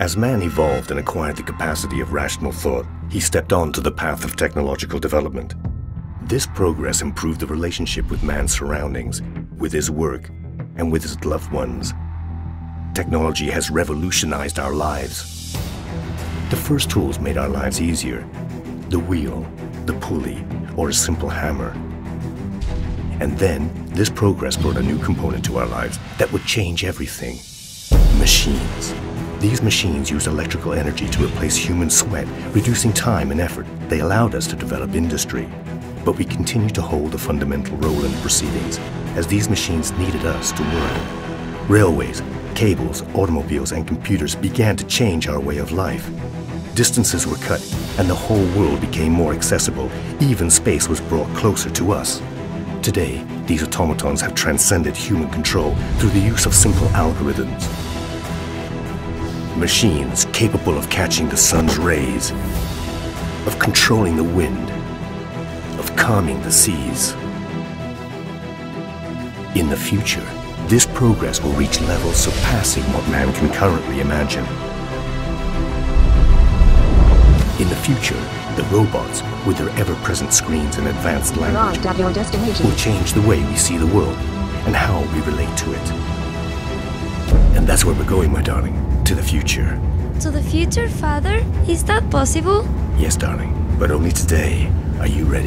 As man evolved and acquired the capacity of rational thought, he stepped onto the path of technological development. This progress improved the relationship with man's surroundings, with his work, and with his loved ones. Technology has revolutionized our lives. The first tools made our lives easier. The wheel, the pulley, or a simple hammer. And then, this progress brought a new component to our lives that would change everything. Machines. These machines used electrical energy to replace human sweat, reducing time and effort. They allowed us to develop industry. But we continue to hold a fundamental role in the proceedings, as these machines needed us to work. Railways, cables, automobiles, and computers began to change our way of life. Distances were cut, and the whole world became more accessible. Even space was brought closer to us. Today, these automatons have transcended human control through the use of simple algorithms. Machines capable of catching the sun's rays, of controlling the wind, of calming the seas. In the future, this progress will reach levels surpassing what man can currently imagine. In the future, the robots, with their ever-present screens and advanced language, Arrived at your destination. will change the way we see the world and how we relate to it. And that's where we're going, my darling, to the future. To the future, father? Is that possible? Yes, darling, but only today. Are you ready?